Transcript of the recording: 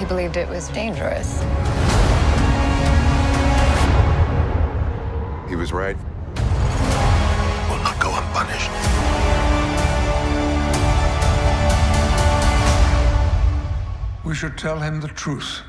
He believed it was dangerous. He was right. Will not go unpunished. We should tell him the truth.